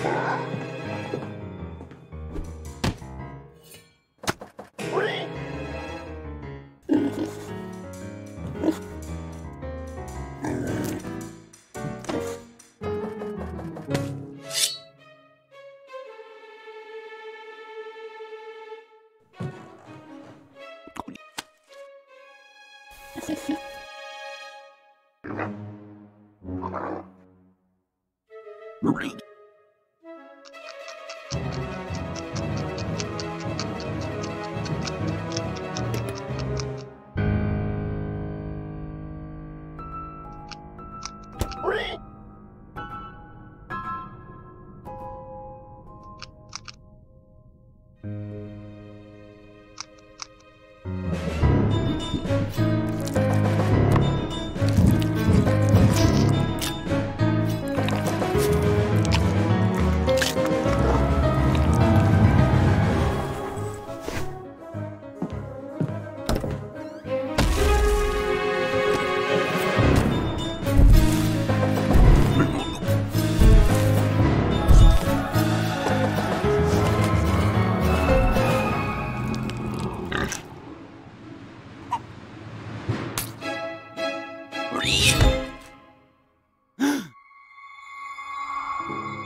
Right. Free. Thank you.